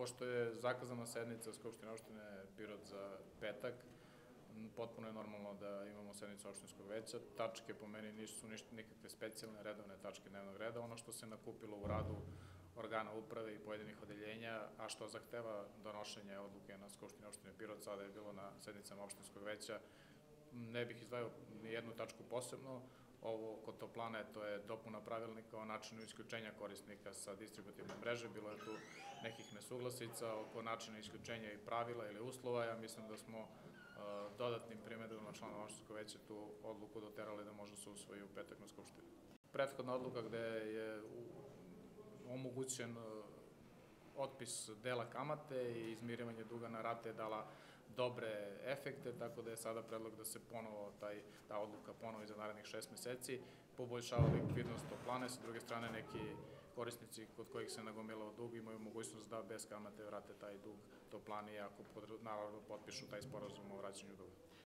pošto je zakazana sednica Skupštine opštine Pirot za petak, potpuno je normalno da imamo sednicu opštinskog veća. Tačke po meni nisu ništa, nikakve specijalne redovne tačke dnevnog reda. Ono što se nakupilo u radu organa uprave i pojedinih odeljenja, a što zahteva donošenje odluke na Skupštini opštine Pirot, sada je bilo na sednicama opštinskog veća, ne bih izdvajao jednu tačku posebno, ovo kod toplane, to je dopuna pravilnika o načinu isključenja korisnika sa distributivne mreže, bilo je tu nekih nesuglasica oko načina isključenja i pravila ili uslova, ja mislim da smo uh, dodatnim primedbama člana opštinskog veća tu odluku doterali da može se usvoji u petak na Skupštini. Prethodna odluka gde je omogućen uh, otpis dela kamate i izmirivanje duga na rate je dala dobre efekte, tako da je sada predlog da se ponovo taj, ta odluka ponovo za narednih šest meseci poboljšava likvidnost toplane, sa druge strane neki korisnici kod kojih se nagomilao dug imaju mogućnost da bez kamate vrate taj dug toplani ako naravno potpišu taj sporazum o vraćanju duga.